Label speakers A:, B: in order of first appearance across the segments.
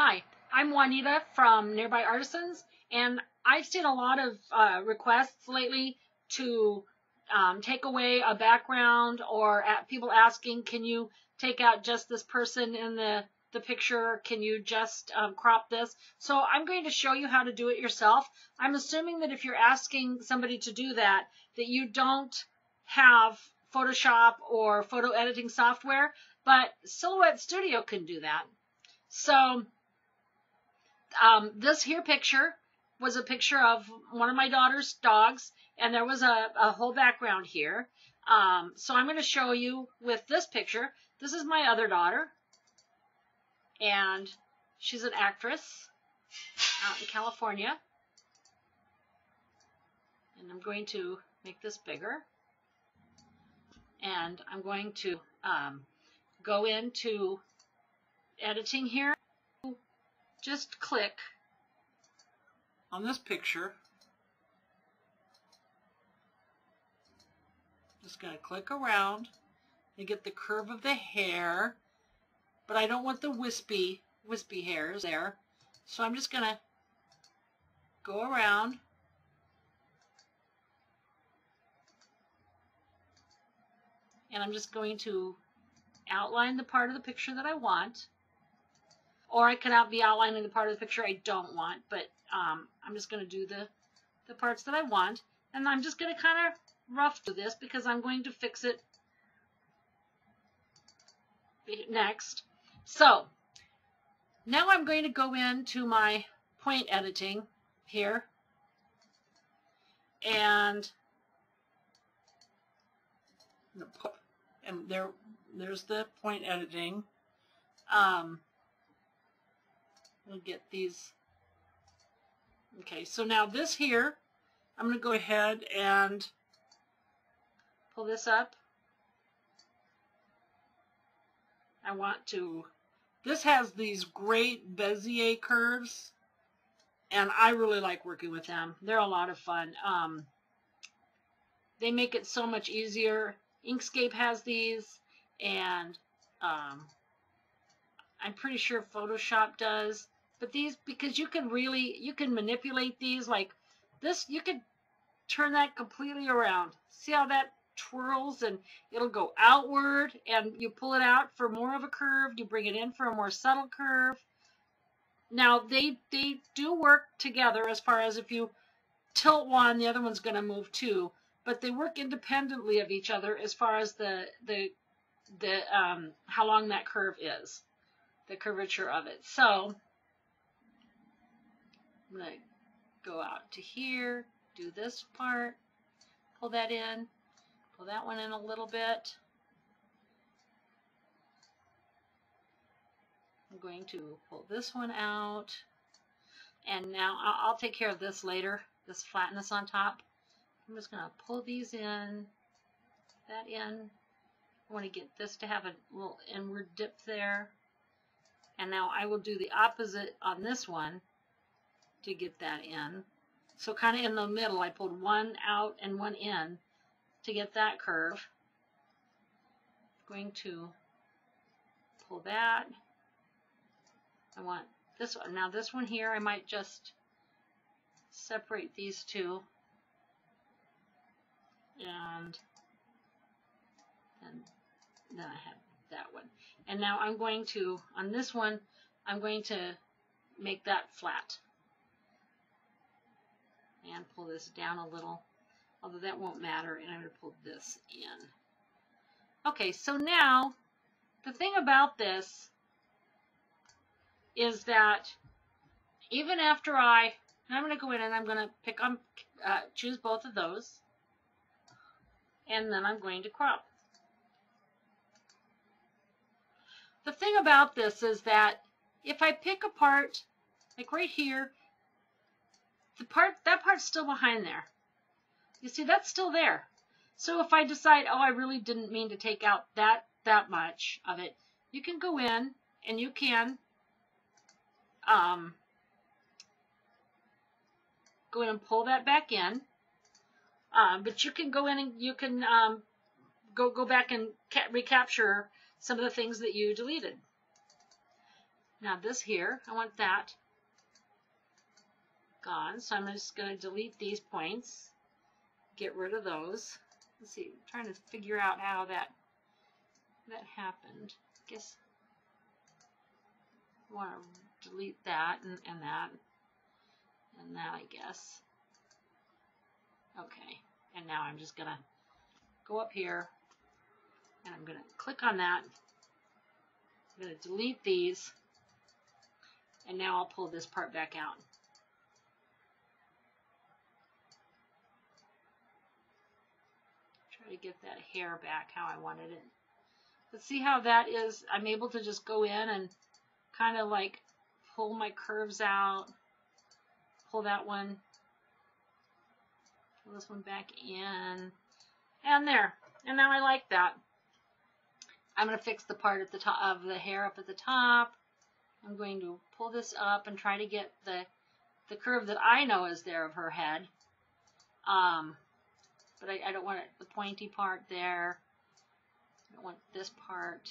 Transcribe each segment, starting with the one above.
A: Hi, I'm Juanita from Nearby Artisans, and I've seen a lot of uh, requests lately to um, take away a background or people asking, can you take out just this person in the, the picture? Can you just um, crop this? So I'm going to show you how to do it yourself. I'm assuming that if you're asking somebody to do that, that you don't have Photoshop or photo editing software, but Silhouette Studio can do that. So um, this here picture was a picture of one of my daughter's dogs, and there was a, a whole background here. Um, so I'm going to show you with this picture. This is my other daughter, and she's an actress out in California. And I'm going to make this bigger. And I'm going to um, go into editing here just click
B: on this picture. Just going to click around and get the curve of the hair, but I don't want the wispy, wispy hairs there. So I'm just going to go around and I'm just going to outline the part of the picture that I want or I could be outlining the part of the picture I don't want, but um, I'm just going to do the, the parts that I want. And I'm just going to kind of rough do this because I'm going to fix it next. So now I'm going to go into my point editing here and and there there's the point editing um, We'll get these. Okay, so now this here, I'm going to go ahead and pull this up. I want to, this has these great Bezier curves, and I really like working with them. They're a lot of fun. Um, they make it so much easier. Inkscape has these, and um, I'm pretty sure Photoshop does. But these, because you can really, you can manipulate these like this, you could turn that completely around. See how that twirls and it'll go outward and you pull it out for more of a curve. You bring it in for a more subtle curve. Now they, they do work together as far as if you tilt one, the other one's going to move too. But they work independently of each other as far as the, the, the, um, how long that curve is, the curvature of it. So I'm going to go out to here, do this part, pull that in, pull that one in a little bit. I'm going to pull this one out. And now I'll, take care of this later, this flatness on top. I'm just going to pull these in, that in. I want to get this to have a little inward dip there. And now I will do the opposite on this one to get that in. So kind of in the middle, I pulled one out and one in to get that curve. Going to pull that. I want this one. Now this one here, I might just separate these two. And, and then I have that one. And now I'm going to, on this one, I'm going to make that flat and pull this down a little, although that won't matter, and I'm going to pull this in. Okay, so now the thing about this is that even after I, I'm going to go in and I'm going to pick on, uh, choose both of those, and then I'm going to crop. The thing about this is that if I pick a part, like right here, the part that part's still behind there. You see, that's still there. So if I decide, oh, I really didn't mean to take out that that much of it, you can go in and you can um, go in and pull that back in. Uh, but you can go in and you can um, go go back and recapture some of the things that you deleted.
A: Now this here, I want that gone. So I'm just going to delete these points, get rid of those. Let's see, I'm trying to figure out how that that happened. I guess I want to delete that and, and that and that, I guess. Okay, and now I'm just going to go up here and I'm going to click on that. I'm going to delete these and now I'll pull this part back out. To get that hair back how I wanted it. But see how that is, I'm able to just go in and kind of like pull my curves out, pull that one, pull this one back in, and there. And now I like that. I'm going to fix the part at the top of the hair up at the top. I'm going to pull this up and try to get the, the curve that I know is there of her head. Um, but I, I don't want it, the pointy part there. I don't want this part.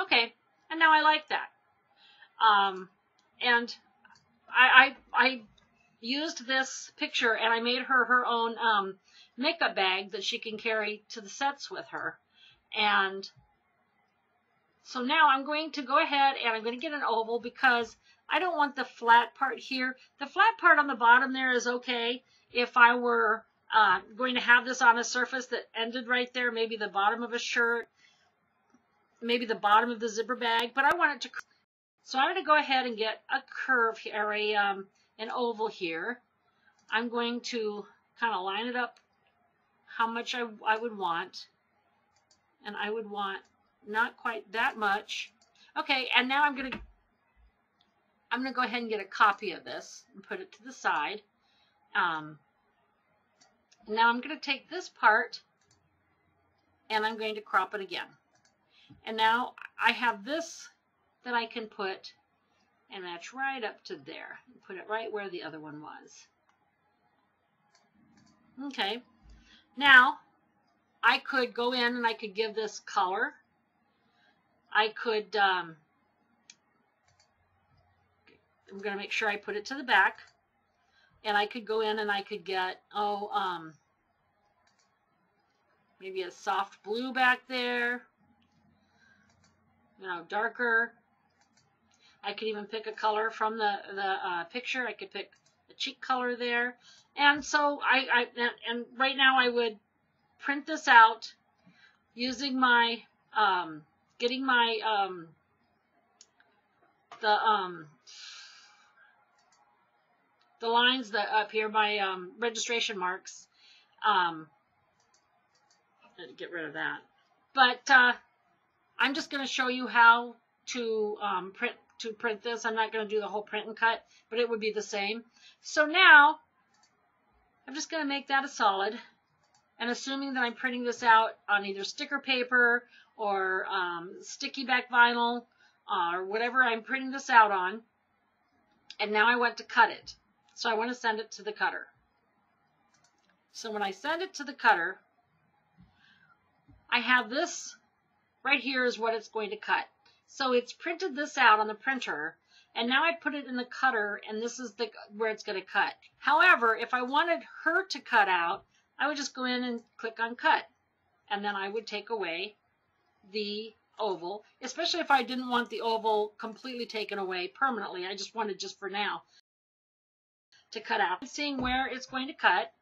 A: Okay, and now I like that. Um, and I, I, I used this picture and I made her her own um, makeup bag that she can carry to the sets with her. And so now I'm going to go ahead and I'm going to get an oval because I don't want the flat part here. The flat part on the bottom there is okay if I were uh, going to have this on a surface that ended right there, maybe the bottom of a shirt, maybe the bottom of the zipper bag, but I want it to so I'm going to go ahead and get a curve here, or a, um, an oval here. I'm going to kind of line it up how much I, I would want. And I would want not quite that much. Okay, and now I'm going to I'm going to go ahead and get a copy of this and put it to the side. Um, now I'm going to take this part and I'm going to crop it again. And now I have this that I can put and match right up to there. Put it right where the other one was. Okay. Now, I could go in and I could give this color. I could, um, I'm going to make sure I put it to the back. And I could go in and I could get, oh, um, maybe a soft blue back there. You know, darker. I could even pick a color from the, the uh, picture. I could pick a cheek color there. And so I, I and right now I would print this out using my, um, getting my, um, the, um, the lines that up here, my um, registration marks. Um, get rid of that. But uh, I'm just going to show you how to um, print to print this. I'm not going to do the whole print and cut, but it would be the same. So now I'm just going to make that a solid. And assuming that I'm printing this out on either sticker paper or um, sticky back vinyl uh, or whatever I'm printing this out on. And now I want to cut it. So I want to send it to the cutter. So when I send it to the cutter, I have this right here is what it's going to cut. So it's printed this out on the printer, and now I put it in the cutter, and this is the where it's going to cut. However, if I wanted her to cut out, I would just go in and click on cut, and then I would take away the oval, especially if I didn't want the oval completely taken away permanently. I just wanted just for now to cut out. Seeing where it's going to cut.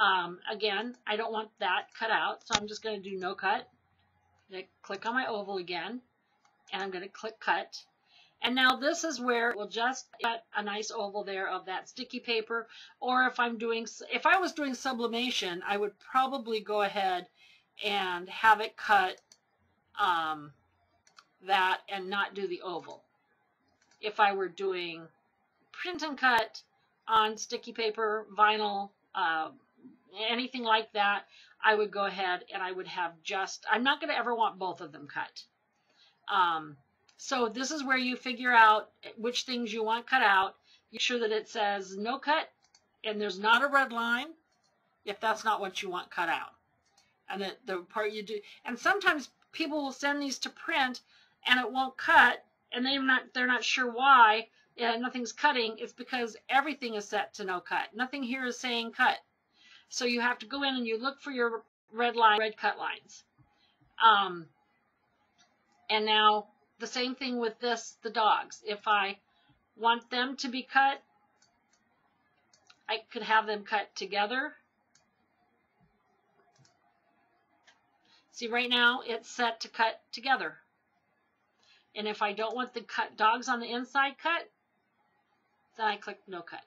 A: Um, again, I don't want that cut out, so I'm just going to do no cut. click on my oval again and I'm going to click cut. And now this is where we'll just cut a nice oval there of that sticky paper. Or if I'm doing, if I was doing sublimation, I would probably go ahead and have it cut um, that and not do the oval. If I were doing print and cut on sticky paper, vinyl, uh, anything like that, I would go ahead and I would have just, I'm not going to ever want both of them cut. Um, so this is where you figure out which things you want cut out. Make sure that it says no cut and there's not a red line if that's not what you want cut out. And the, the part you do, and sometimes people will send these to print and it won't cut and they're not they're not sure why uh, nothing's cutting, it's because everything is set to no cut. Nothing here is saying cut. So you have to go in and you look for your red line, red cut lines. Um, and now the same thing with this, the dogs. If I want them to be cut, I could have them cut together. See, right now it's set to cut together. And if I don't want the cut dogs on the inside cut, then I click no cut.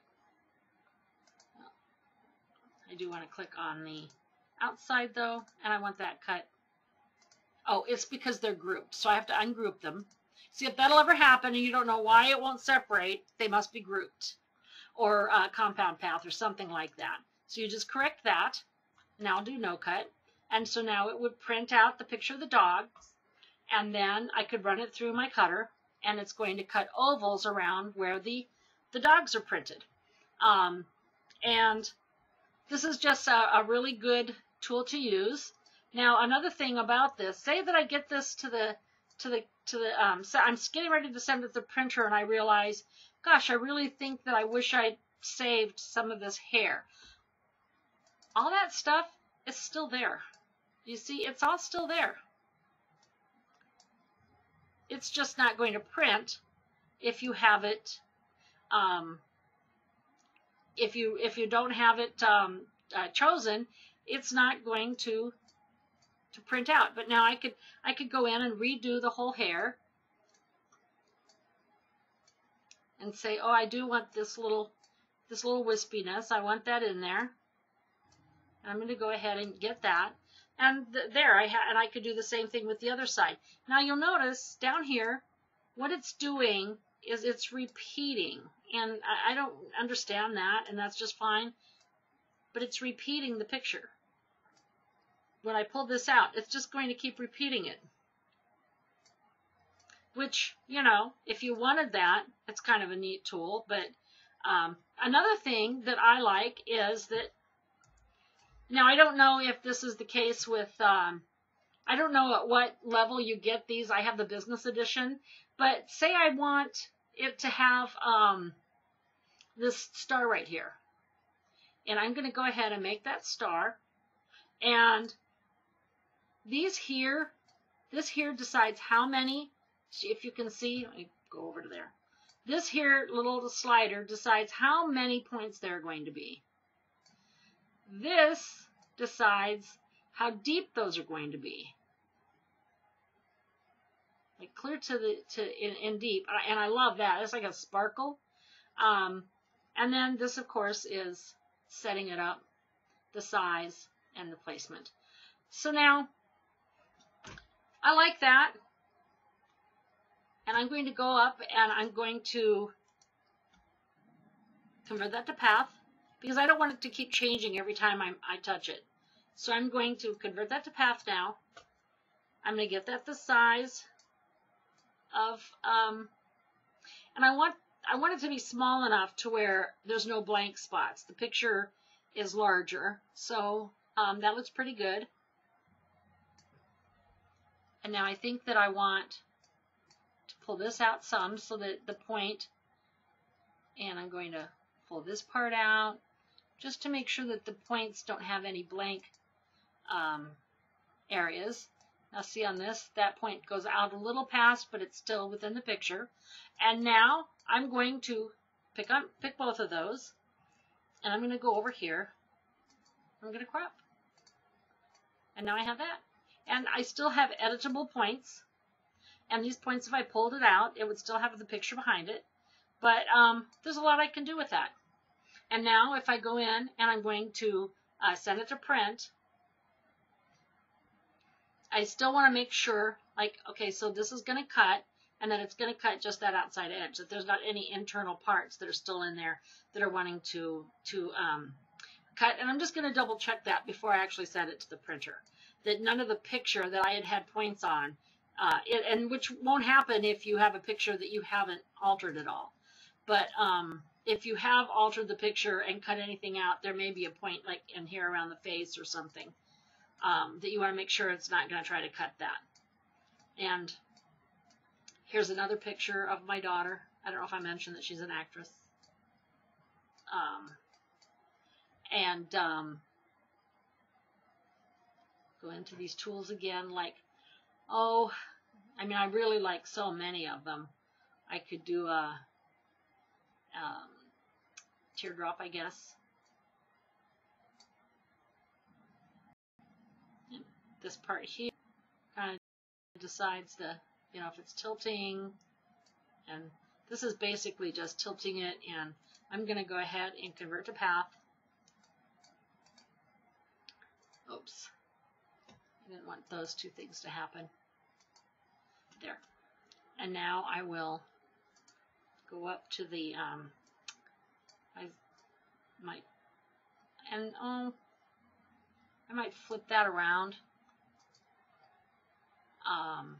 A: I do want to click on the outside though, and I want that cut. Oh, it's because they're grouped, so I have to ungroup them. See, if that'll ever happen and you don't know why it won't separate, they must be grouped or uh, compound path or something like that. So you just correct that. Now do no cut. And so now it would print out the picture of the dogs and then I could run it through my cutter and it's going to cut ovals around where the, the dogs are printed. Um, and this is just a, a really good tool to use. Now another thing about this, say that I get this to the to the to the um, so I'm getting ready to send it to the printer and I realize, gosh, I really think that I wish I'd saved some of this hair. All that stuff is still there. You see, it's all still there. It's just not going to print if you have it, um, if you if you don't have it um, uh, chosen, it's not going to to print out. But now I could I could go in and redo the whole hair and say, oh, I do want this little this little wispiness. I want that in there. I'm going to go ahead and get that. And th there, I and I could do the same thing with the other side. Now you'll notice down here, what it's doing is it's repeating. And I, I don't understand that, and that's just fine. But it's repeating the picture when I pull this out, it's just going to keep repeating it. Which, you know, if you wanted that, it's kind of a neat tool. But um, another thing that I like is that, now I don't know if this is the case with, um, I don't know at what level you get these. I have the business edition. But say I want it to have um, this star right here. And I'm going to go ahead and make that star. And these here, this here decides how many, if you can see, let me go over to there. This here little slider decides how many points there are going to be. This decides how deep those are going to be. Like clear to the to in, in deep, and I love that. It's like a sparkle. Um, and then this, of course, is setting it up, the size and the placement. So now I like that. And I'm going to go up and I'm going to convert that to path because I don't want it to keep changing every time I, I touch it. So I'm going to convert that to path now. I'm going to get that the size of, um, and I want, I want it to be small enough to where there's no blank spots. The picture is larger, so um, that looks pretty good. And now I think that I want to pull this out some so that the point, and I'm going to pull this part out just to make sure that the points don't have any blank um, areas. Now see on this, that point goes out a little past, but it's still within the picture. And now I'm going to pick up, pick both of those, and I'm going to go over here. I'm going to crop. And now I have that and I still have editable points. And these points, if I pulled it out, it would still have the picture behind it. But um, there's a lot I can do with that. And now if I go in and I'm going to uh, send it to print, I still want to make sure, like, okay, so this is going to cut, and then it's going to cut just that outside edge, that there's not any internal parts that are still in there that are wanting to, to um, cut. And I'm just going to double check that before I actually send it to the printer that none of the picture that I had had points on, uh, it, and which won't happen if you have a picture that you haven't altered at all. But um, if you have altered the picture and cut anything out, there may be a point like in here around the face or something um, that you want to make sure it's not going to try to cut that. And here's another picture of my daughter. I don't know if I mentioned that she's an actress. Um, and um, go into these tools again. Like, oh, I mean, I really like so many of them. I could do a um, teardrop, I guess. And this part here kind of decides the, you know, if it's tilting. And this is basically just tilting it. And I'm going to go ahead and convert to path. Oops. I didn't want those two things to happen. There. And now I will go up to the, um, I might, and oh, I might flip that around. Um,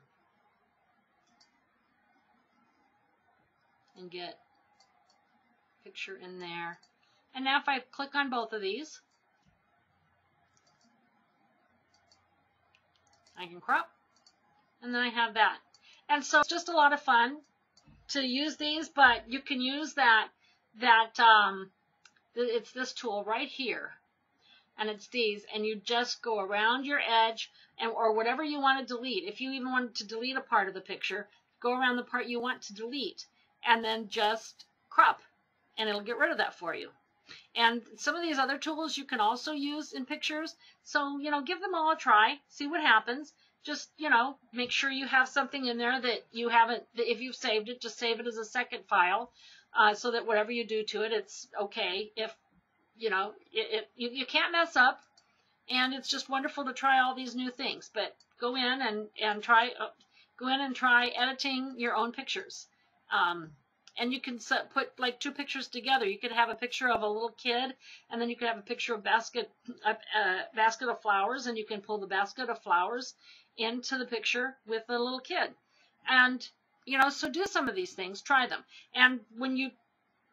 A: and get picture in there. And now if I click on both of these, I can crop, and then I have that. And so it's just a lot of fun to use these, but you can use that, that, um, it's this tool right here. And it's these, and you just go around your edge, and or whatever you want to delete. If you even want to delete a part of the picture, go around the part you want to delete, and then just crop, and it'll get rid of that for you. And some of these other tools you can also use in pictures. So, you know, give them all a try, see what happens. Just, you know, make sure you have something in there that you haven't, that if you've saved it, just save it as a second file uh, so that whatever you do to it, it's okay. If, you know, it, it you, you can't mess up. And it's just wonderful to try all these new things. But go in and, and try, uh, go in and try editing your own pictures. Um, and you can set, put like two pictures together. You could have a picture of a little kid, and then you could have a picture of basket, a, a basket of flowers, and you can pull the basket of flowers into the picture with the little kid. And you know, so do some of these things, try them. And when you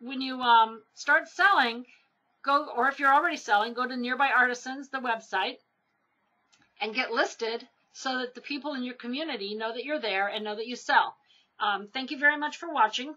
A: when you um, start selling, go or if you're already selling, go to Nearby Artisans, the website, and get listed so that the people in your community know that you're there and know that you sell. Um, thank you very much for watching.